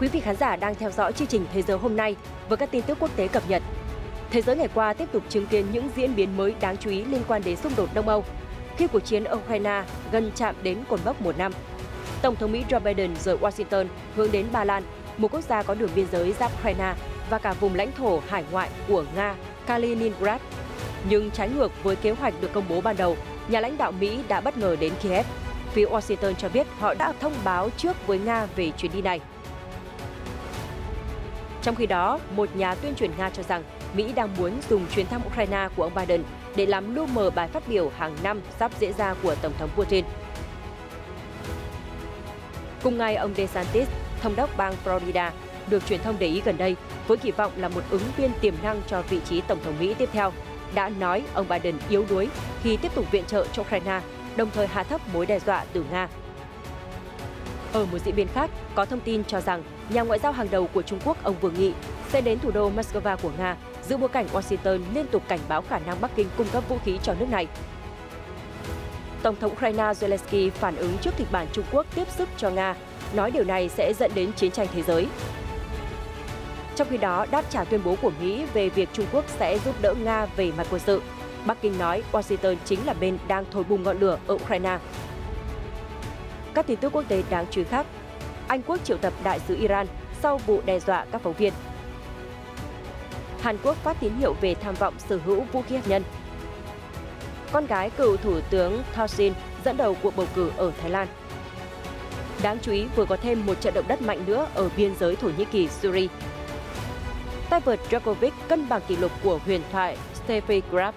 Quý vị khán giả đang theo dõi chương trình Thế giới hôm nay với các tin tức quốc tế cập nhật. Thế giới ngày qua tiếp tục chứng kiến những diễn biến mới đáng chú ý liên quan đến xung đột Đông Âu khi cuộc chiến ở Ukraine gần chạm đến cột mốc một năm. Tổng thống Mỹ Joe Biden rời Washington hướng đến Ba Lan, một quốc gia có đường biên giới giáp Ukraine và cả vùng lãnh thổ hải ngoại của Nga, Kaliningrad. Nhưng trái ngược với kế hoạch được công bố ban đầu, nhà lãnh đạo Mỹ đã bất ngờ đến Kiev. Phía Washington cho biết họ đã thông báo trước với Nga về chuyến đi này. Trong khi đó, một nhà tuyên truyền Nga cho rằng Mỹ đang muốn dùng chuyến thăm Ukraine của ông Biden để làm lu mờ bài phát biểu hàng năm sắp diễn ra của Tổng thống Putin. Cùng ngày, ông DeSantis, thống đốc bang Florida, được truyền thông để ý gần đây với kỳ vọng là một ứng viên tiềm năng cho vị trí Tổng thống Mỹ tiếp theo, đã nói ông Biden yếu đuối khi tiếp tục viện trợ cho Ukraine, đồng thời hạ thấp mối đe dọa từ Nga. Ở một diễn biến khác, có thông tin cho rằng nhà ngoại giao hàng đầu của Trung Quốc ông Vương Nghị sẽ đến thủ đô Moscow của Nga giữa bối cảnh Washington liên tục cảnh báo khả năng Bắc Kinh cung cấp vũ khí cho nước này. Tổng thống Ukraine Zelensky phản ứng trước kịch bản Trung Quốc tiếp sức cho Nga, nói điều này sẽ dẫn đến chiến tranh thế giới. Trong khi đó, đáp trả tuyên bố của Mỹ về việc Trung Quốc sẽ giúp đỡ Nga về mặt quân sự, Bắc Kinh nói Washington chính là bên đang thổi bùng ngọn lửa ở Ukraine. Các tin tức quốc tế đáng chú ý khác, anh Quốc triệu tập đại sứ Iran sau vụ đe dọa các phóng viên. Hàn Quốc phát tín hiệu về tham vọng sở hữu vũ khí hạt nhân. Con gái cựu Thủ tướng Thaksin dẫn đầu cuộc bầu cử ở Thái Lan. Đáng chú ý vừa có thêm một trận động đất mạnh nữa ở biên giới Thổ Nhĩ Kỳ, Syria. Tay vợt Djokovic cân bằng kỷ lục của huyền thoại Steffi Graf.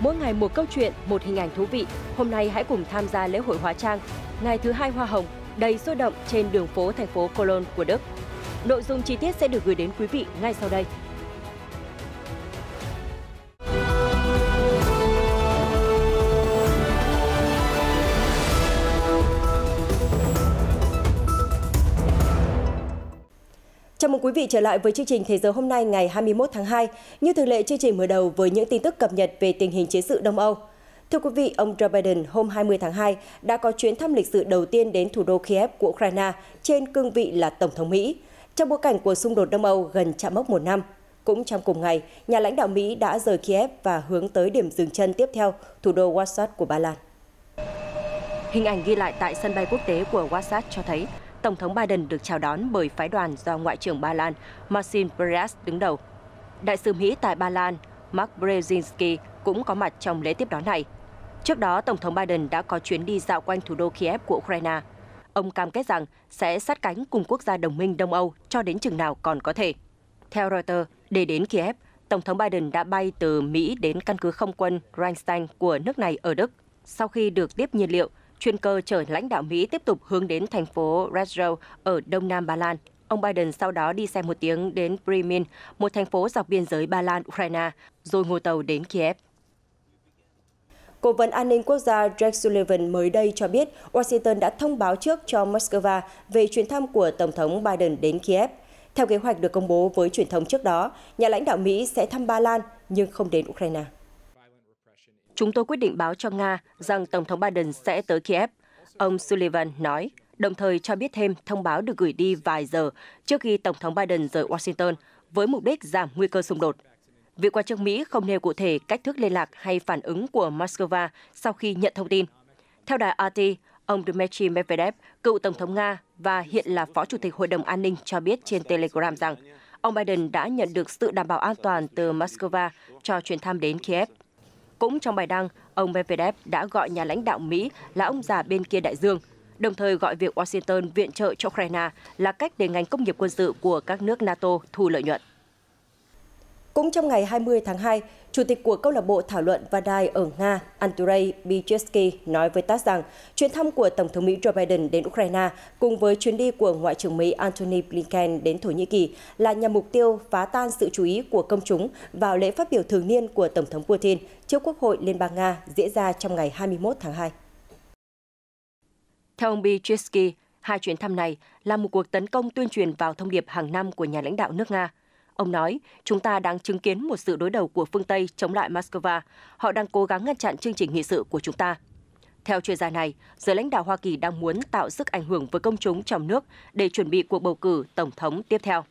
Mỗi ngày một câu chuyện, một hình ảnh thú vị. Hôm nay hãy cùng tham gia lễ hội hóa trang, ngày thứ hai hoa hồng, đầy sôi động trên đường phố thành phố Cologne của Đức. Nội dung chi tiết sẽ được gửi đến quý vị ngay sau đây. Chào mừng quý vị trở lại với chương trình Thế giới hôm nay ngày 21 tháng 2. Như thường lệ, chương trình mở đầu với những tin tức cập nhật về tình hình chiến sự Đông Âu. Thưa quý vị, ông Joe Biden hôm 20 tháng 2 đã có chuyến thăm lịch sử đầu tiên đến thủ đô Kiev của Ukraine trên cương vị là Tổng thống Mỹ trong bối cảnh của xung đột Đông Âu gần chạm mốc một năm. Cũng trong cùng ngày, nhà lãnh đạo Mỹ đã rời Kiev và hướng tới điểm dừng chân tiếp theo, thủ đô Warsaw của Ba Lan. Hình ảnh ghi lại tại sân bay quốc tế của Warsaw cho thấy Tổng thống Biden được chào đón bởi phái đoàn do Ngoại trưởng Ba Lan Marcin Perez đứng đầu. Đại sứ Mỹ tại Ba Lan Mark Brzezinski cũng có mặt trong lễ tiếp đón này. Trước đó, Tổng thống Biden đã có chuyến đi dạo quanh thủ đô Kiev của Ukraine. Ông cam kết rằng sẽ sát cánh cùng quốc gia đồng minh Đông Âu cho đến chừng nào còn có thể. Theo Reuters, để đến Kiev, Tổng thống Biden đã bay từ Mỹ đến căn cứ không quân Rheinstein của nước này ở Đức. Sau khi được tiếp nhiên liệu, chuyên cơ chở lãnh đạo Mỹ tiếp tục hướng đến thành phố Rzeszów ở đông nam Ba Lan. Ông Biden sau đó đi xe một tiếng đến Bremen, một thành phố dọc biên giới Ba Lan, Ukraine, rồi ngồi tàu đến Kiev. Cố vấn an ninh quốc gia Jake Sullivan mới đây cho biết Washington đã thông báo trước cho Moscow về chuyến thăm của Tổng thống Biden đến Kiev. Theo kế hoạch được công bố với truyền thông trước đó, nhà lãnh đạo Mỹ sẽ thăm Ba Lan nhưng không đến Ukraine. Chúng tôi quyết định báo cho Nga rằng Tổng thống Biden sẽ tới Kiev, ông Sullivan nói, đồng thời cho biết thêm thông báo được gửi đi vài giờ trước khi Tổng thống Biden rời Washington với mục đích giảm nguy cơ xung đột. Vị quan chức Mỹ không nêu cụ thể cách thức liên lạc hay phản ứng của Moscow sau khi nhận thông tin. Theo đài RT, ông Dmitry Medvedev, cựu Tổng thống Nga và hiện là Phó Chủ tịch Hội đồng An ninh cho biết trên Telegram rằng ông Biden đã nhận được sự đảm bảo an toàn từ Moscow cho chuyến thăm đến Kiev. Cũng trong bài đăng, ông Medvedev đã gọi nhà lãnh đạo Mỹ là ông già bên kia đại dương, đồng thời gọi việc Washington viện trợ cho Ukraine là cách để ngành công nghiệp quân sự của các nước NATO thu lợi nhuận. Cũng trong ngày 20 tháng 2, Chủ tịch của câu lạc bộ thảo luận Vadai ở Nga, Andrei Bichetsky nói với TASS rằng chuyến thăm của Tổng thống Mỹ Joe Biden đến Ukraine cùng với chuyến đi của Ngoại trưởng Mỹ Antony Blinken đến Thổ Nhĩ Kỳ là nhằm mục tiêu phá tan sự chú ý của công chúng vào lễ phát biểu thường niên của Tổng thống Putin trước Quốc hội Liên bang Nga diễn ra trong ngày 21 tháng 2. Theo ông Bichetsky, hai chuyến thăm này là một cuộc tấn công tuyên truyền vào thông điệp hàng năm của nhà lãnh đạo nước Nga – Ông nói, chúng ta đang chứng kiến một sự đối đầu của phương Tây chống lại Moscow. Họ đang cố gắng ngăn chặn chương trình nghị sự của chúng ta. Theo chuyên gia này, giới lãnh đạo Hoa Kỳ đang muốn tạo sức ảnh hưởng với công chúng trong nước để chuẩn bị cuộc bầu cử tổng thống tiếp theo.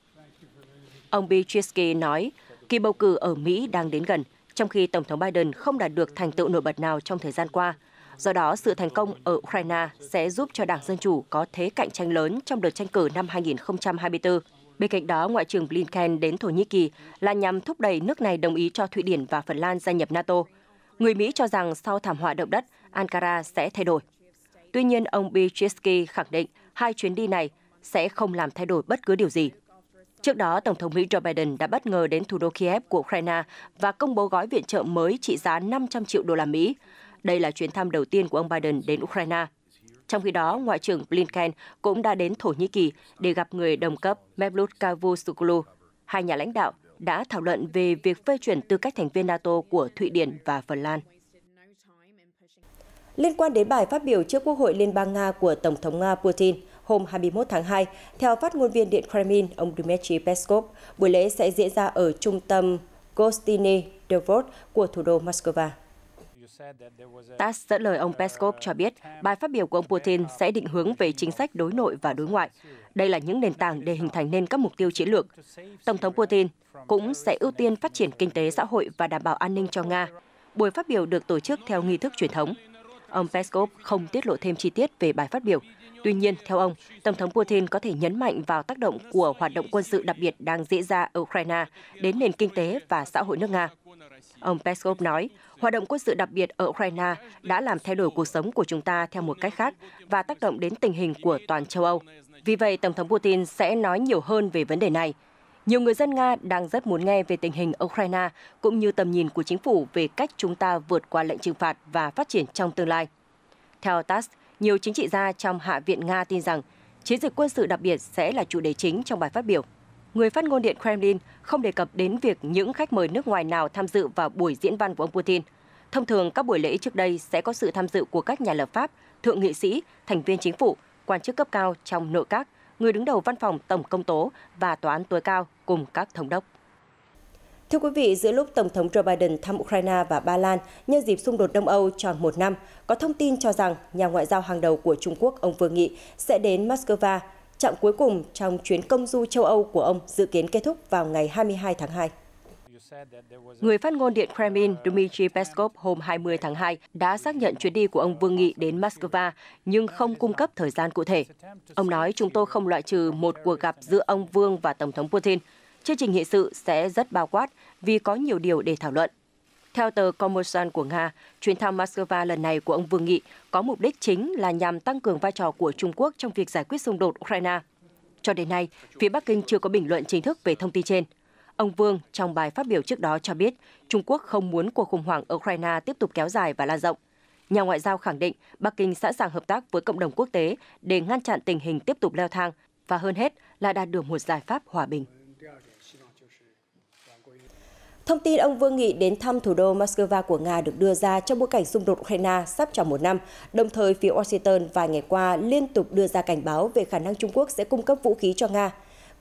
Ông Bichitsky nói, kỳ bầu cử ở Mỹ đang đến gần, trong khi Tổng thống Biden không đạt được thành tựu nổi bật nào trong thời gian qua. Do đó, sự thành công ở Ukraine sẽ giúp cho Đảng Dân Chủ có thế cạnh tranh lớn trong đợt tranh cử năm 2024. Bên cạnh đó, Ngoại trưởng Blinken đến Thổ Nhĩ Kỳ là nhằm thúc đẩy nước này đồng ý cho Thụy Điển và Phần Lan gia nhập NATO. Người Mỹ cho rằng sau thảm họa động đất, Ankara sẽ thay đổi. Tuy nhiên, ông Bichitsky khẳng định hai chuyến đi này sẽ không làm thay đổi bất cứ điều gì. Trước đó, Tổng thống Mỹ Joe Biden đã bất ngờ đến thủ đô Kiev của Ukraine và công bố gói viện trợ mới trị giá 500 triệu đô la Mỹ. Đây là chuyến thăm đầu tiên của ông Biden đến Ukraine. Trong khi đó, Ngoại trưởng Blinken cũng đã đến Thổ Nhĩ Kỳ để gặp người đồng cấp Mevlut Cavusoglu. Hai nhà lãnh đạo đã thảo luận về việc phê chuẩn tư cách thành viên NATO của Thụy Điển và Phần Lan. Liên quan đến bài phát biểu trước Quốc hội Liên bang Nga của Tổng thống Nga Putin hôm 21 tháng 2, theo phát ngôn viên Điện Kremlin, ông Dmitry Peskov, buổi lễ sẽ diễn ra ở trung tâm Gostiny Dvor của thủ đô Moscow. TASS dẫn lời ông Peskov cho biết bài phát biểu của ông Putin sẽ định hướng về chính sách đối nội và đối ngoại. Đây là những nền tảng để hình thành nên các mục tiêu chiến lược. Tổng thống Putin cũng sẽ ưu tiên phát triển kinh tế xã hội và đảm bảo an ninh cho Nga. Buổi phát biểu được tổ chức theo nghi thức truyền thống. Ông Peskov không tiết lộ thêm chi tiết về bài phát biểu. Tuy nhiên, theo ông, Tổng thống Putin có thể nhấn mạnh vào tác động của hoạt động quân sự đặc biệt đang diễn ra ở Ukraine đến nền kinh tế và xã hội nước Nga. Ông Peskov nói, hoạt động quân sự đặc biệt ở Ukraine đã làm thay đổi cuộc sống của chúng ta theo một cách khác và tác động đến tình hình của toàn châu Âu. Vì vậy, Tổng thống Putin sẽ nói nhiều hơn về vấn đề này. Nhiều người dân Nga đang rất muốn nghe về tình hình Ukraine cũng như tầm nhìn của chính phủ về cách chúng ta vượt qua lệnh trừng phạt và phát triển trong tương lai. Theo TASS, nhiều chính trị gia trong Hạ viện Nga tin rằng chiến dịch quân sự đặc biệt sẽ là chủ đề chính trong bài phát biểu. Người phát ngôn Điện Kremlin không đề cập đến việc những khách mời nước ngoài nào tham dự vào buổi diễn văn của ông Putin. Thông thường, các buổi lễ trước đây sẽ có sự tham dự của các nhà lập pháp, thượng nghị sĩ, thành viên chính phủ, quan chức cấp cao trong nội các, người đứng đầu văn phòng Tổng công tố và Tòa án tối cao cùng các thống đốc. Thưa quý vị, giữa lúc Tổng thống Joe Biden thăm Ukraine và Ba Lan nhân dịp xung đột Đông Âu tròn một năm, có thông tin cho rằng nhà ngoại giao hàng đầu của Trung Quốc ông Vương Nghị sẽ đến Moscow. Chặng cuối cùng trong chuyến công du châu Âu của ông dự kiến kết thúc vào ngày 22 tháng 2. Người phát ngôn Điện Kremlin Dmitry Peskov hôm 20 tháng 2 đã xác nhận chuyến đi của ông Vương Nghị đến Moscow, nhưng không cung cấp thời gian cụ thể. Ông nói chúng tôi không loại trừ một cuộc gặp giữa ông Vương và Tổng thống Putin. Chương trình nghị sự sẽ rất bao quát vì có nhiều điều để thảo luận. Theo tờ Kommersant của Nga, chuyến thăm Moscow lần này của ông Vương Nghị có mục đích chính là nhằm tăng cường vai trò của Trung Quốc trong việc giải quyết xung đột Ukraine. Cho đến nay, phía Bắc Kinh chưa có bình luận chính thức về thông tin trên. Ông Vương trong bài phát biểu trước đó cho biết Trung Quốc không muốn cuộc khủng hoảng ở Ukraine tiếp tục kéo dài và lan rộng. Nhà ngoại giao khẳng định Bắc Kinh sẵn sàng hợp tác với cộng đồng quốc tế để ngăn chặn tình hình tiếp tục leo thang và hơn hết là đạt được một giải pháp hòa bình. Thông tin ông Vương Nghị đến thăm thủ đô Moscow của Nga được đưa ra trong bối cảnh xung đột Ukraine sắp tròn một năm, đồng thời phía Washington vài ngày qua liên tục đưa ra cảnh báo về khả năng Trung Quốc sẽ cung cấp vũ khí cho Nga.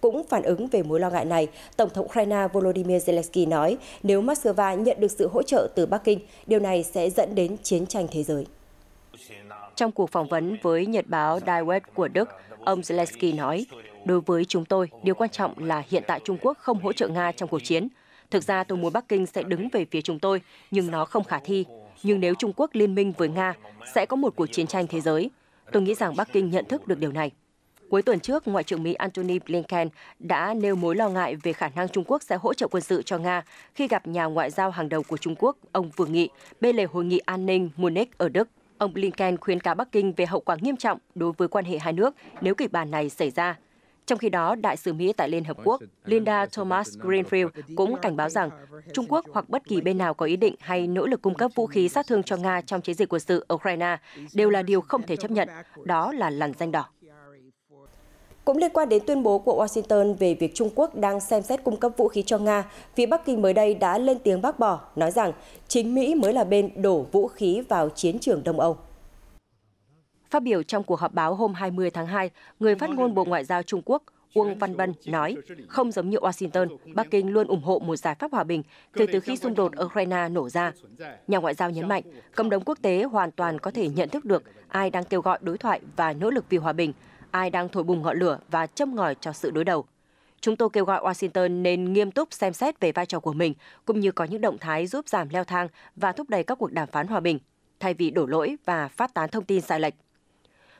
Cũng phản ứng về mối lo ngại này, Tổng thống Ukraine Volodymyr Zelensky nói nếu Moscow nhận được sự hỗ trợ từ Bắc Kinh, điều này sẽ dẫn đến chiến tranh thế giới. Trong cuộc phỏng vấn với Nhật báo Die Welt của Đức, ông Zelensky nói, đối với chúng tôi, điều quan trọng là hiện tại Trung Quốc không hỗ trợ Nga trong cuộc chiến. Thực ra tôi muốn Bắc Kinh sẽ đứng về phía chúng tôi, nhưng nó không khả thi. Nhưng nếu Trung Quốc liên minh với Nga, sẽ có một cuộc chiến tranh thế giới. Tôi nghĩ rằng Bắc Kinh nhận thức được điều này. Cuối tuần trước, Ngoại trưởng Mỹ Antony Blinken đã nêu mối lo ngại về khả năng Trung Quốc sẽ hỗ trợ quân sự cho Nga khi gặp nhà ngoại giao hàng đầu của Trung Quốc, ông Vương Nghị, bên lề hội nghị an ninh Munich ở Đức. Ông Blinken khuyến cáo Bắc Kinh về hậu quả nghiêm trọng đối với quan hệ hai nước nếu kịch bản này xảy ra. Trong khi đó, Đại sứ Mỹ tại Liên Hợp Quốc Linda Thomas Greenfield cũng cảnh báo rằng Trung Quốc hoặc bất kỳ bên nào có ý định hay nỗ lực cung cấp vũ khí sát thương cho Nga trong chiến dịch quân sự Ukraine đều là điều không thể chấp nhận. Đó là lằn danh đỏ. Cũng liên quan đến tuyên bố của Washington về việc Trung Quốc đang xem xét cung cấp vũ khí cho Nga, phía Bắc Kinh mới đây đã lên tiếng bác bỏ, nói rằng chính Mỹ mới là bên đổ vũ khí vào chiến trường Đông Âu. Phát biểu trong cuộc họp báo hôm 20 tháng 2, người phát ngôn Bộ Ngoại giao Trung Quốc Uông Văn Bân nói, không giống như Washington, Bắc Kinh luôn ủng hộ một giải pháp hòa bình kể từ khi xung đột ở Ukraine nổ ra. Nhà ngoại giao nhấn mạnh, cộng đồng quốc tế hoàn toàn có thể nhận thức được ai đang kêu gọi đối thoại và nỗ lực vì hòa bình, ai đang thổi bùng ngọn lửa và châm ngòi cho sự đối đầu. Chúng tôi kêu gọi Washington nên nghiêm túc xem xét về vai trò của mình, cũng như có những động thái giúp giảm leo thang và thúc đẩy các cuộc đàm phán hòa bình, thay vì đổ lỗi và phát tán thông tin sai lệch.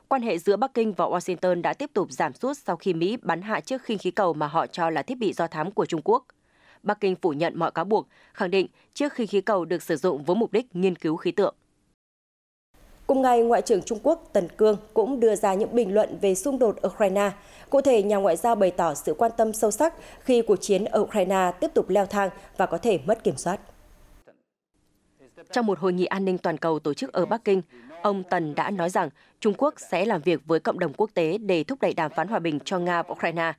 Quan hệ giữa Bắc Kinh và Washington đã tiếp tục giảm sút sau khi Mỹ bắn hạ chiếc khinh khí cầu mà họ cho là thiết bị do thám của Trung Quốc. Bắc Kinh phủ nhận mọi cáo buộc, khẳng định chiếc khinh khí cầu được sử dụng với mục đích nghiên cứu khí tượng. Cùng ngày, Ngoại trưởng Trung Quốc Tần Cương cũng đưa ra những bình luận về xung đột ở Ukraine. Cụ thể, nhà ngoại giao bày tỏ sự quan tâm sâu sắc khi cuộc chiến ở Ukraine tiếp tục leo thang và có thể mất kiểm soát. Trong một hội nghị an ninh toàn cầu tổ chức ở Bắc Kinh, ông Tần đã nói rằng Trung Quốc sẽ làm việc với cộng đồng quốc tế để thúc đẩy đàm phán hòa bình cho Nga và Ukraine.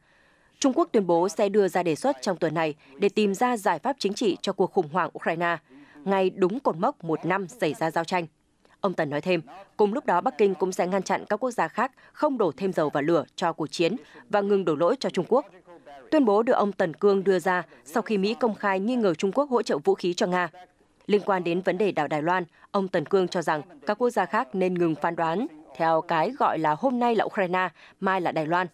Trung Quốc tuyên bố sẽ đưa ra đề xuất trong tuần này để tìm ra giải pháp chính trị cho cuộc khủng hoảng Ukraine, ngay đúng cột mốc một năm xảy ra giao tranh. Ông Tần nói thêm, cùng lúc đó Bắc Kinh cũng sẽ ngăn chặn các quốc gia khác không đổ thêm dầu vào lửa cho cuộc chiến và ngừng đổ lỗi cho Trung Quốc. Tuyên bố được ông Tần Cương đưa ra sau khi Mỹ công khai nghi ngờ Trung Quốc hỗ trợ vũ khí cho Nga. Liên quan đến vấn đề đảo Đài Loan, ông Tần Cương cho rằng các quốc gia khác nên ngừng phán đoán theo cái gọi là hôm nay là Ukraine, mai là Đài Loan.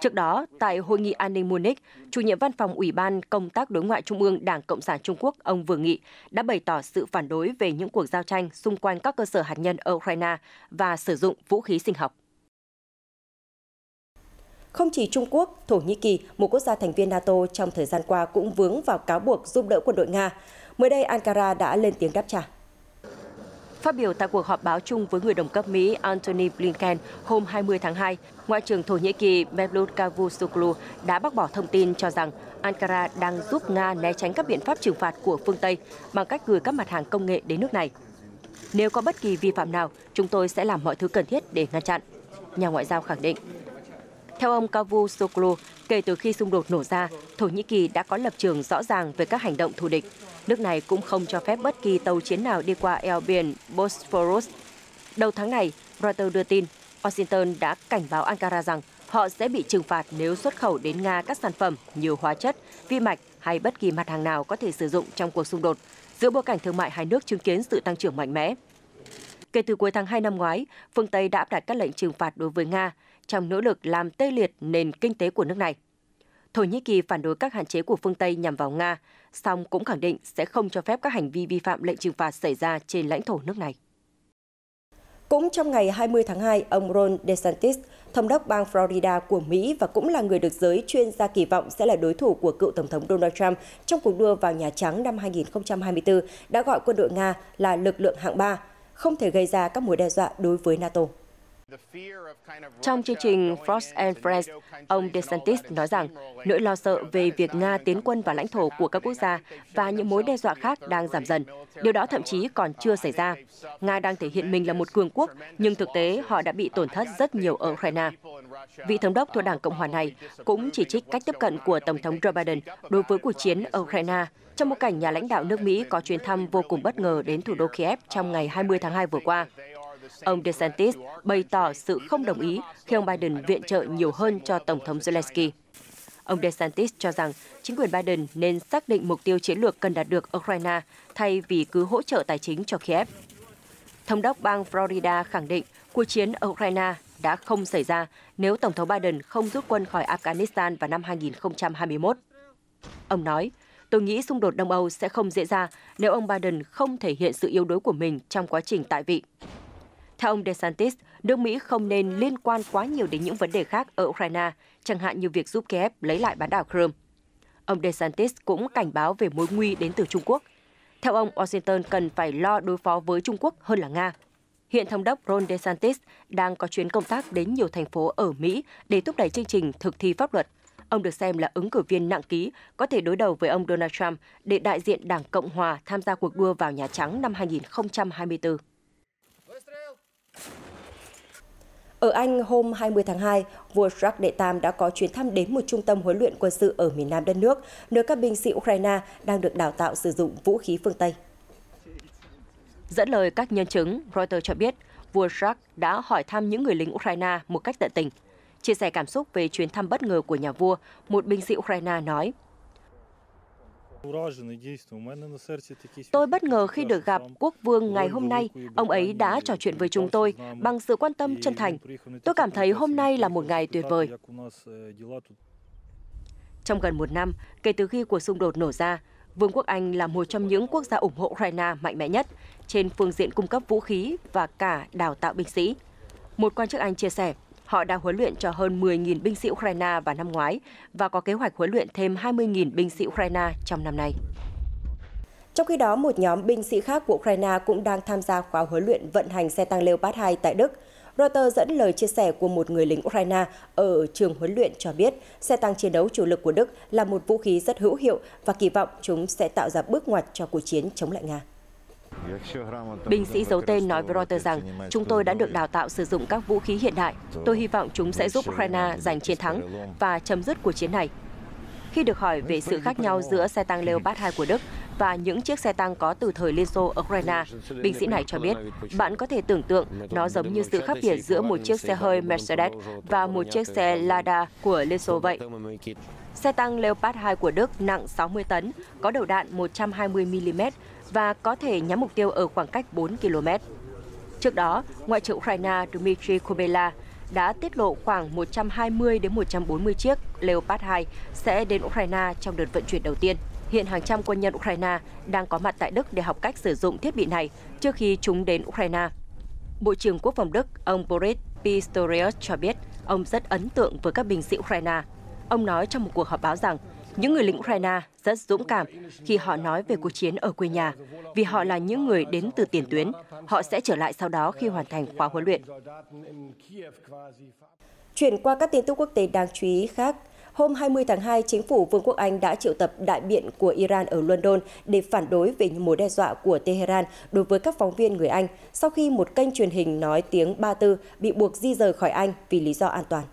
Trước đó, tại Hội nghị an ninh Munich, chủ nhiệm văn phòng Ủy ban Công tác Đối ngoại Trung ương Đảng Cộng sản Trung Quốc ông Vương Nghị đã bày tỏ sự phản đối về những cuộc giao tranh xung quanh các cơ sở hạt nhân ở Ukraine và sử dụng vũ khí sinh học. Không chỉ Trung Quốc, Thổ Nhĩ Kỳ, một quốc gia thành viên NATO trong thời gian qua cũng vướng vào cáo buộc giúp đỡ quân đội Nga. Mới đây, Ankara đã lên tiếng đáp trả. Phát biểu tại cuộc họp báo chung với người đồng cấp Mỹ Antony Blinken hôm 20 tháng 2, Ngoại trưởng Thổ Nhĩ Kỳ Mevlut Cavusoglu đã bác bỏ thông tin cho rằng Ankara đang giúp Nga né tránh các biện pháp trừng phạt của phương Tây bằng cách gửi các mặt hàng công nghệ đến nước này. Nếu có bất kỳ vi phạm nào, chúng tôi sẽ làm mọi thứ cần thiết để ngăn chặn, nhà ngoại giao khẳng định. Theo ông Cavusoglu, kể từ khi xung đột nổ ra, Thổ Nhĩ Kỳ đã có lập trường rõ ràng về các hành động thù địch nước này cũng không cho phép bất kỳ tàu chiến nào đi qua eo biển Bosphorus. Đầu tháng này, Reuters đưa tin, Washington đã cảnh báo Ankara rằng họ sẽ bị trừng phạt nếu xuất khẩu đến Nga các sản phẩm như hóa chất, vi mạch hay bất kỳ mặt hàng nào có thể sử dụng trong cuộc xung đột, giữa bối cảnh thương mại hai nước chứng kiến sự tăng trưởng mạnh mẽ. Kể từ cuối tháng 2 năm ngoái, phương Tây đã áp đặt các lệnh trừng phạt đối với Nga trong nỗ lực làm tê liệt nền kinh tế của nước này. Thổ Nhĩ Kỳ phản đối các hạn chế của phương Tây nhằm vào Nga, song cũng khẳng định sẽ không cho phép các hành vi vi phạm lệnh trừng phạt xảy ra trên lãnh thổ nước này. Cũng trong ngày 20 tháng 2, ông Ron DeSantis, thống đốc bang Florida của Mỹ và cũng là người được giới chuyên gia kỳ vọng sẽ là đối thủ của cựu Tổng thống Donald Trump trong cuộc đua vào Nhà Trắng năm 2024, đã gọi quân đội Nga là lực lượng hạng 3, không thể gây ra các mối đe dọa đối với NATO. Trong chương trình Frost and Friends, ông DeSantis nói rằng nỗi lo sợ về việc Nga tiến quân vào lãnh thổ của các quốc gia và những mối đe dọa khác đang giảm dần. Điều đó thậm chí còn chưa xảy ra. Nga đang thể hiện mình là một cường quốc, nhưng thực tế họ đã bị tổn thất rất nhiều ở Ukraine. Vị thống đốc thuộc Đảng Cộng hòa này cũng chỉ trích cách tiếp cận của Tổng thống Joe Biden đối với cuộc chiến ở Ukraine trong một cảnh nhà lãnh đạo nước Mỹ có chuyến thăm vô cùng bất ngờ đến thủ đô Kiev trong ngày 20 tháng 2 vừa qua. Ông DeSantis bày tỏ sự không đồng ý khi ông Biden viện trợ nhiều hơn cho Tổng thống Zelensky. Ông DeSantis cho rằng chính quyền Biden nên xác định mục tiêu chiến lược cần đạt được ở Ukraine thay vì cứ hỗ trợ tài chính cho Kiev. Thống đốc bang Florida khẳng định cuộc chiến ở Ukraine đã không xảy ra nếu Tổng thống Biden không rút quân khỏi Afghanistan vào năm 2021. Ông nói, tôi nghĩ xung đột Đông Âu sẽ không dễ ra nếu ông Biden không thể hiện sự yếu đuối của mình trong quá trình tại vị. Theo ông DeSantis, nước Mỹ không nên liên quan quá nhiều đến những vấn đề khác ở Ukraine, chẳng hạn như việc giúp Kiev lấy lại bán đảo Crimea. Ông DeSantis cũng cảnh báo về mối nguy đến từ Trung Quốc. Theo ông, Washington cần phải lo đối phó với Trung Quốc hơn là Nga. Hiện thống đốc Ron DeSantis đang có chuyến công tác đến nhiều thành phố ở Mỹ để thúc đẩy chương trình thực thi pháp luật. Ông được xem là ứng cử viên nặng ký, có thể đối đầu với ông Donald Trump để đại diện Đảng Cộng Hòa tham gia cuộc đua vào Nhà Trắng năm 2024. Ở Anh, hôm 20 tháng 2, vua Jacques đệ Tam đã có chuyến thăm đến một trung tâm huấn luyện quân sự ở miền nam đất nước, nơi các binh sĩ Ukraine đang được đào tạo sử dụng vũ khí phương Tây. Dẫn lời các nhân chứng, Reuters cho biết, vua Jacques đã hỏi thăm những người lính Ukraine một cách tận tình. Chia sẻ cảm xúc về chuyến thăm bất ngờ của nhà vua, một binh sĩ Ukraine nói, Tôi bất ngờ khi được gặp quốc vương ngày hôm nay. Ông ấy đã trò chuyện với chúng tôi bằng sự quan tâm chân thành. Tôi cảm thấy hôm nay là một ngày tuyệt vời. Trong gần một năm, kể từ khi cuộc xung đột nổ ra, Vương quốc Anh là một trong những quốc gia ủng hộ Ukraine mạnh mẽ nhất trên phương diện cung cấp vũ khí và cả đào tạo binh sĩ. Một quan chức Anh chia sẻ, họ đã huấn luyện cho hơn 10.000 binh sĩ Ukraine vào năm ngoái và có kế hoạch huấn luyện thêm 20.000 binh sĩ Ukraine trong năm nay. Trong khi đó, một nhóm binh sĩ khác của Ukraine cũng đang tham gia khóa huấn luyện vận hành xe tăng Leopard 2 tại Đức. Reuters dẫn lời chia sẻ của một người lính Ukraine ở trường huấn luyện cho biết xe tăng chiến đấu chủ lực của Đức là một vũ khí rất hữu hiệu và kỳ vọng chúng sẽ tạo ra bước ngoặt cho cuộc chiến chống lại Nga. Binh sĩ giấu tên nói với Reuters rằng chúng tôi đã được đào tạo sử dụng các vũ khí hiện đại. Tôi hy vọng chúng sẽ giúp Ukraine giành chiến thắng và chấm dứt cuộc chiến này. Khi được hỏi về sự khác nhau giữa xe tăng Leopard 2 của Đức và những chiếc xe tăng có từ thời Liên Xô ở Ukraine, binh sĩ này cho biết bạn có thể tưởng tượng nó giống như sự khác biệt giữa một chiếc xe hơi Mercedes và một chiếc xe Lada của Liên Xô vậy. Xe tăng Leopard 2 của Đức nặng 60 tấn, có đầu đạn 120mm và có thể nhắm mục tiêu ở khoảng cách 4 km. Trước đó, Ngoại trưởng Ukraine Dmitry Kubela đã tiết lộ khoảng 120 đến 140 chiếc Leopard 2 sẽ đến Ukraine trong đợt vận chuyển đầu tiên. Hiện hàng trăm quân nhân Ukraine đang có mặt tại Đức để học cách sử dụng thiết bị này trước khi chúng đến Ukraine. Bộ trưởng Quốc phòng Đức, ông Boris Pistorius cho biết ông rất ấn tượng với các binh sĩ Ukraine. Ông nói trong một cuộc họp báo rằng những người lính Ukraine rất dũng cảm khi họ nói về cuộc chiến ở quê nhà, vì họ là những người đến từ tiền tuyến. Họ sẽ trở lại sau đó khi hoàn thành khóa huấn luyện. Chuyển qua các tin tức quốc tế đáng chú ý khác, Hôm 20 tháng 2, chính phủ Vương quốc Anh đã triệu tập đại biện của Iran ở London để phản đối về những mối đe dọa của Tehran đối với các phóng viên người Anh sau khi một kênh truyền hình nói tiếng Ba Tư bị buộc di rời khỏi Anh vì lý do an toàn.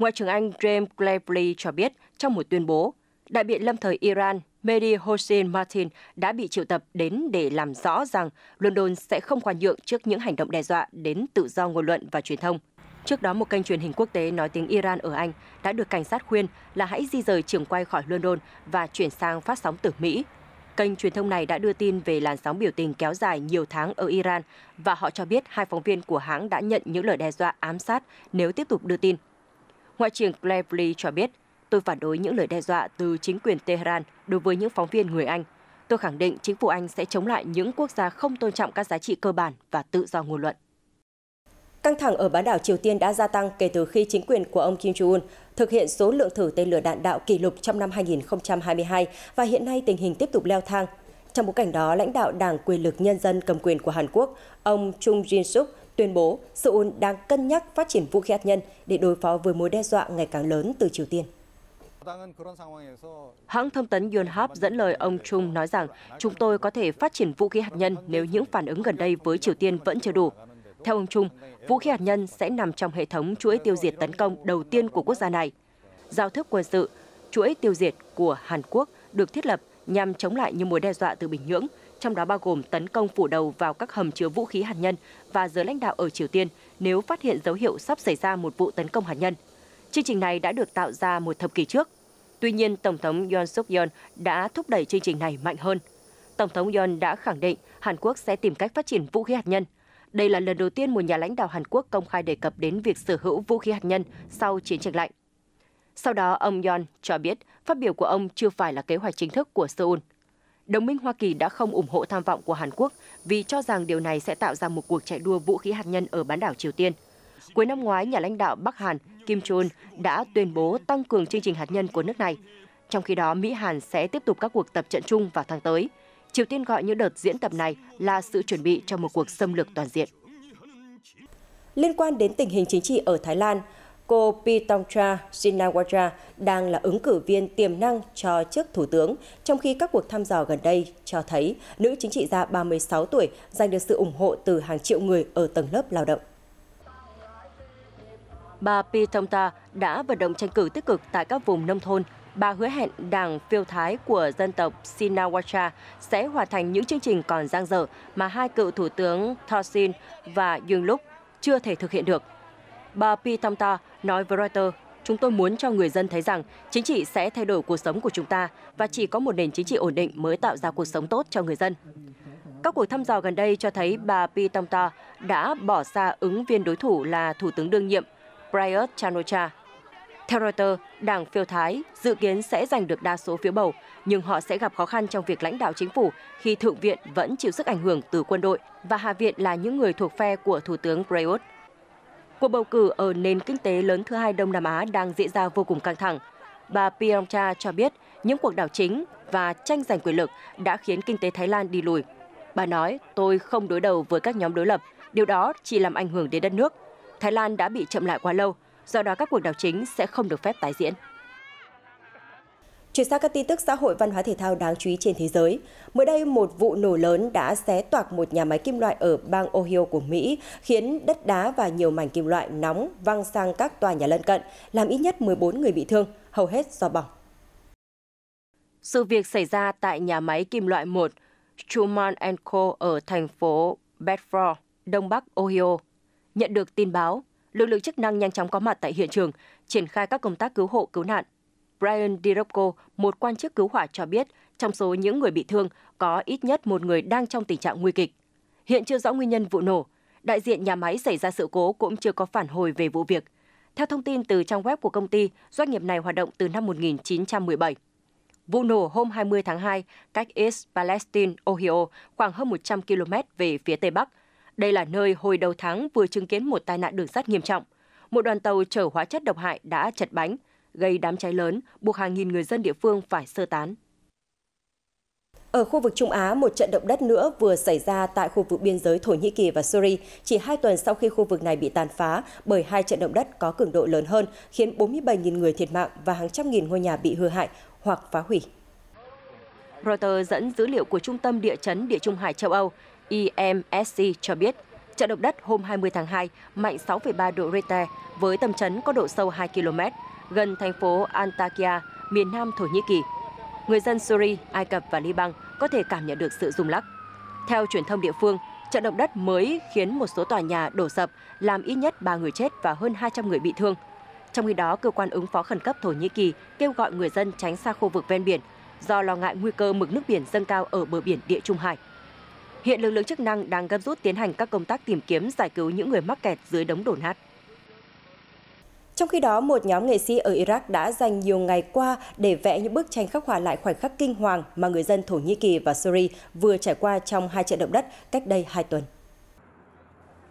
Ngoại trưởng Anh James Cleverly cho biết trong một tuyên bố, đại biện lâm thời Iran Mehdi Hossein Martin đã bị triệu tập đến để làm rõ rằng London sẽ không khoan nhượng trước những hành động đe dọa đến tự do ngôn luận và truyền thông. Trước đó, một kênh truyền hình quốc tế nói tiếng Iran ở Anh đã được cảnh sát khuyên là hãy di rời trường quay khỏi London và chuyển sang phát sóng từ Mỹ. Kênh truyền thông này đã đưa tin về làn sóng biểu tình kéo dài nhiều tháng ở Iran và họ cho biết hai phóng viên của hãng đã nhận những lời đe dọa ám sát nếu tiếp tục đưa tin. Ngoại trưởng Cleverly cho biết, tôi phản đối những lời đe dọa từ chính quyền Tehran đối với những phóng viên người Anh. Tôi khẳng định chính phủ Anh sẽ chống lại những quốc gia không tôn trọng các giá trị cơ bản và tự do ngôn luận. Căng thẳng ở bán đảo Triều Tiên đã gia tăng kể từ khi chính quyền của ông Kim Jong-un thực hiện số lượng thử tên lửa đạn đạo kỷ lục trong năm 2022 và hiện nay tình hình tiếp tục leo thang. Trong bối cảnh đó, lãnh đạo Đảng Quyền lực Nhân dân cầm quyền của Hàn Quốc, ông Chung Jin-suk tuyên bố Seoul đang cân nhắc phát triển vũ khí hạt nhân để đối phó với mối đe dọa ngày càng lớn từ Triều Tiên. Hãng thông tấn Yonhap dẫn lời ông Chung nói rằng chúng tôi có thể phát triển vũ khí hạt nhân nếu những phản ứng gần đây với Triều Tiên vẫn chưa đủ. Theo ông Trung, vũ khí hạt nhân sẽ nằm trong hệ thống chuỗi tiêu diệt tấn công đầu tiên của quốc gia này. Giao thức quân sự, chuỗi tiêu diệt của Hàn Quốc được thiết lập nhằm chống lại những mối đe dọa từ Bình Nhưỡng, trong đó bao gồm tấn công phủ đầu vào các hầm chứa vũ khí hạt nhân và giới lãnh đạo ở Triều Tiên nếu phát hiện dấu hiệu sắp xảy ra một vụ tấn công hạt nhân. Chương trình này đã được tạo ra một thập kỷ trước. Tuy nhiên, Tổng thống Yoon suk yeol đã thúc đẩy chương trình này mạnh hơn. Tổng thống Yoon đã khẳng định Hàn Quốc sẽ tìm cách phát triển vũ khí hạt nhân – đây là lần đầu tiên một nhà lãnh đạo Hàn Quốc công khai đề cập đến việc sở hữu vũ khí hạt nhân sau chiến tranh lạnh. Sau đó, ông Yon cho biết phát biểu của ông chưa phải là kế hoạch chính thức của Seoul. Đồng minh Hoa Kỳ đã không ủng hộ tham vọng của Hàn Quốc vì cho rằng điều này sẽ tạo ra một cuộc chạy đua vũ khí hạt nhân ở bán đảo Triều Tiên. Cuối năm ngoái, nhà lãnh đạo Bắc Hàn Kim Jong-un đã tuyên bố tăng cường chương trình hạt nhân của nước này. Trong khi đó, Mỹ-Hàn sẽ tiếp tục các cuộc tập trận chung vào tháng tới – Triều Tiên gọi những đợt diễn tập này là sự chuẩn bị cho một cuộc xâm lược toàn diện. Liên quan đến tình hình chính trị ở Thái Lan, cô Pitongcha Shinawatra đang là ứng cử viên tiềm năng cho chức thủ tướng, trong khi các cuộc thăm dò gần đây cho thấy nữ chính trị gia 36 tuổi giành được sự ủng hộ từ hàng triệu người ở tầng lớp lao động. Bà Pitongta đã vận động tranh cử tích cực tại các vùng nông thôn bà hứa hẹn đảng phiêu thái của dân tộc Sinawacha sẽ hoàn thành những chương trình còn dang dở mà hai cựu thủ tướng Thorsin và Yingluck chưa thể thực hiện được. Bà Pitamta nói với Reuters, chúng tôi muốn cho người dân thấy rằng chính trị sẽ thay đổi cuộc sống của chúng ta và chỉ có một nền chính trị ổn định mới tạo ra cuộc sống tốt cho người dân. Các cuộc thăm dò gần đây cho thấy bà Pitamta đã bỏ xa ứng viên đối thủ là Thủ tướng đương nhiệm Prayut Chanocha. Theo Reuters, đảng phiêu Thái dự kiến sẽ giành được đa số phiếu bầu, nhưng họ sẽ gặp khó khăn trong việc lãnh đạo chính phủ khi Thượng viện vẫn chịu sức ảnh hưởng từ quân đội và Hạ viện là những người thuộc phe của Thủ tướng Prayut. Cuộc bầu cử ở nền kinh tế lớn thứ hai Đông Nam Á đang diễn ra vô cùng căng thẳng. Bà Piramcha cho biết những cuộc đảo chính và tranh giành quyền lực đã khiến kinh tế Thái Lan đi lùi. Bà nói, tôi không đối đầu với các nhóm đối lập, điều đó chỉ làm ảnh hưởng đến đất nước. Thái Lan đã bị chậm lại quá lâu, do đó các cuộc đảo chính sẽ không được phép tái diễn. Chuyển sang các tin tức xã hội văn hóa thể thao đáng chú ý trên thế giới. Mới đây, một vụ nổ lớn đã xé toạc một nhà máy kim loại ở bang Ohio của Mỹ, khiến đất đá và nhiều mảnh kim loại nóng văng sang các tòa nhà lân cận, làm ít nhất 14 người bị thương, hầu hết do bỏng. Sự việc xảy ra tại nhà máy kim loại 1 Truman Co. ở thành phố Bedford, Đông Bắc Ohio. Nhận được tin báo, lực lượng chức năng nhanh chóng có mặt tại hiện trường, triển khai các công tác cứu hộ cứu nạn. Brian DiRocco, một quan chức cứu hỏa cho biết, trong số những người bị thương có ít nhất một người đang trong tình trạng nguy kịch. Hiện chưa rõ nguyên nhân vụ nổ. Đại diện nhà máy xảy ra sự cố cũng chưa có phản hồi về vụ việc. Theo thông tin từ trang web của công ty, doanh nghiệp này hoạt động từ năm 1917. Vụ nổ hôm 20 tháng 2 cách East Palestine, Ohio, khoảng hơn 100 km về phía tây bắc. Đây là nơi hồi đầu tháng vừa chứng kiến một tai nạn đường sắt nghiêm trọng. Một đoàn tàu chở hóa chất độc hại đã chật bánh, gây đám cháy lớn, buộc hàng nghìn người dân địa phương phải sơ tán. Ở khu vực Trung Á, một trận động đất nữa vừa xảy ra tại khu vực biên giới Thổ Nhĩ Kỳ và Syria, chỉ hai tuần sau khi khu vực này bị tàn phá bởi hai trận động đất có cường độ lớn hơn, khiến 47.000 người thiệt mạng và hàng trăm nghìn ngôi nhà bị hư hại hoặc phá hủy. Reuters dẫn dữ liệu của Trung tâm Địa chấn Địa Trung Hải châu Âu EMSC cho biết, trận động đất hôm 20 tháng 2 mạnh 6,3 độ Richter với tâm chấn có độ sâu 2 km, gần thành phố Antakya, miền nam Thổ Nhĩ Kỳ. Người dân Syria, Ai Cập và Liban có thể cảm nhận được sự rung lắc. Theo truyền thông địa phương, trận động đất mới khiến một số tòa nhà đổ sập, làm ít nhất 3 người chết và hơn 200 người bị thương. Trong khi đó, cơ quan ứng phó khẩn cấp Thổ Nhĩ Kỳ kêu gọi người dân tránh xa khu vực ven biển do lo ngại nguy cơ mực nước biển dâng cao ở bờ biển Địa Trung Hải. Hiện lực lượng chức năng đang gấp rút tiến hành các công tác tìm kiếm giải cứu những người mắc kẹt dưới đống đổ nát. Trong khi đó, một nhóm nghệ sĩ ở Iraq đã dành nhiều ngày qua để vẽ những bức tranh khắc họa lại khoảnh khắc kinh hoàng mà người dân Thổ Nhĩ Kỳ và Syria vừa trải qua trong hai trận động đất cách đây hai tuần.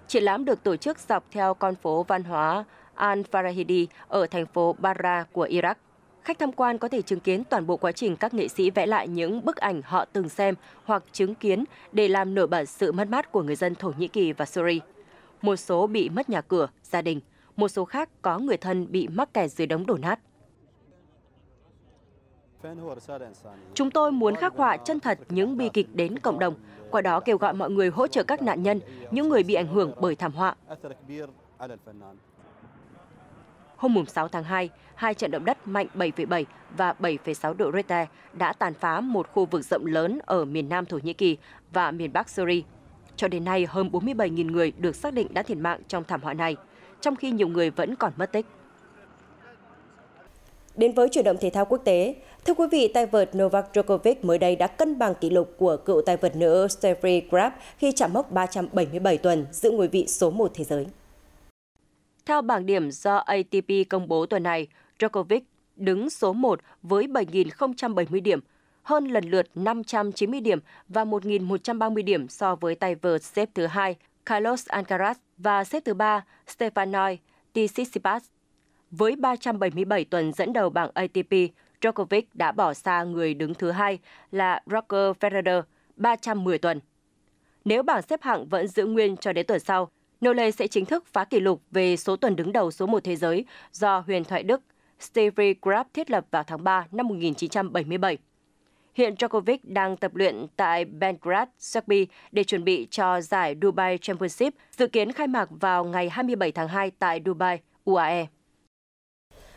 Triển lãm được tổ chức dọc theo con phố văn hóa Al-Farahidi ở thành phố Bara của Iraq. Khách tham quan có thể chứng kiến toàn bộ quá trình các nghệ sĩ vẽ lại những bức ảnh họ từng xem hoặc chứng kiến để làm nổi bật sự mất mát của người dân Thổ Nhĩ Kỳ và Syria. Một số bị mất nhà cửa, gia đình, một số khác có người thân bị mắc kẹt dưới đống đổ nát. Chúng tôi muốn khắc họa chân thật những bi kịch đến cộng đồng, qua đó kêu gọi mọi người hỗ trợ các nạn nhân, những người bị ảnh hưởng bởi thảm họa. Hôm 6 tháng 2, hai trận động đất mạnh 7,7 và 7,6 độ Richter đã tàn phá một khu vực rộng lớn ở miền nam Thổ Nhĩ Kỳ và miền Bắc Syria. Cho đến nay, hơn 47.000 người được xác định đã thiệt mạng trong thảm họa này, trong khi nhiều người vẫn còn mất tích. Đến với chuyển động thể thao quốc tế, thưa quý vị, tay vợt Novak Djokovic mới đây đã cân bằng kỷ lục của cựu tay vợt nữ Steffi Graf khi chạm mốc 377 tuần giữ ngôi vị số 1 thế giới. Theo bảng điểm do ATP công bố tuần này, Djokovic đứng số 1 với 7.070 điểm, hơn lần lượt 590 điểm và 1.130 điểm so với tay vợt xếp thứ hai Carlos Alcaraz và xếp thứ ba Stefanos Tsitsipas. Với 377 tuần dẫn đầu bảng ATP, Djokovic đã bỏ xa người đứng thứ hai là Roger Federer 310 tuần. Nếu bảng xếp hạng vẫn giữ nguyên cho đến tuần sau, Nole sẽ chính thức phá kỷ lục về số tuần đứng đầu số 1 thế giới do huyền thoại Đức Stevie Graf thiết lập vào tháng 3 năm 1977. Hiện Djokovic đang tập luyện tại Belgrade, Serbia để chuẩn bị cho giải Dubai Championship, dự kiến khai mạc vào ngày 27 tháng 2 tại Dubai, UAE.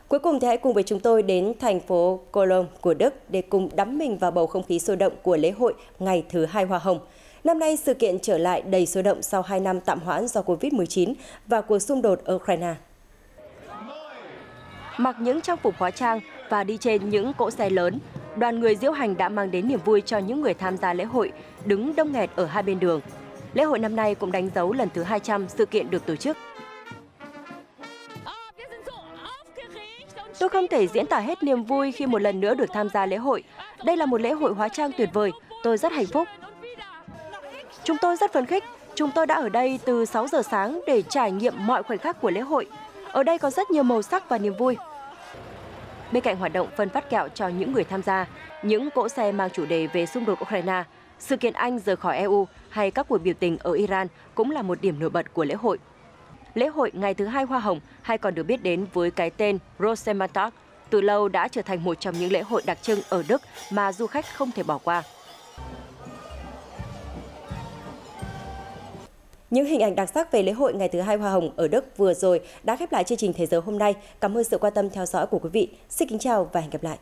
Cuối cùng thì hãy cùng với chúng tôi đến thành phố Cologne của Đức để cùng đắm mình vào bầu không khí sôi động của lễ hội ngày thứ hai Hoa Hồng. Năm nay, sự kiện trở lại đầy sôi động sau 2 năm tạm hoãn do Covid-19 và cuộc xung đột ở Ukraine. Mặc những trang phục hóa trang và đi trên những cỗ xe lớn, đoàn người diễu hành đã mang đến niềm vui cho những người tham gia lễ hội đứng đông nghẹt ở hai bên đường. Lễ hội năm nay cũng đánh dấu lần thứ 200 sự kiện được tổ chức. Tôi không thể diễn tả hết niềm vui khi một lần nữa được tham gia lễ hội. Đây là một lễ hội hóa trang tuyệt vời, tôi rất hạnh phúc. Chúng tôi rất phấn khích, chúng tôi đã ở đây từ 6 giờ sáng để trải nghiệm mọi khoảnh khắc của lễ hội. Ở đây có rất nhiều màu sắc và niềm vui. Bên cạnh hoạt động phân phát kẹo cho những người tham gia, những cỗ xe mang chủ đề về xung đột Ukraine, sự kiện Anh rời khỏi EU hay các cuộc biểu tình ở Iran cũng là một điểm nổi bật của lễ hội. Lễ hội ngày thứ hai Hoa Hồng hay còn được biết đến với cái tên Rosenmontag từ lâu đã trở thành một trong những lễ hội đặc trưng ở Đức mà du khách không thể bỏ qua. Những hình ảnh đặc sắc về lễ hội ngày thứ hai Hoa Hồng ở Đức vừa rồi đã khép lại chương trình Thế giới hôm nay. Cảm ơn sự quan tâm theo dõi của quý vị. Xin kính chào và hẹn gặp lại.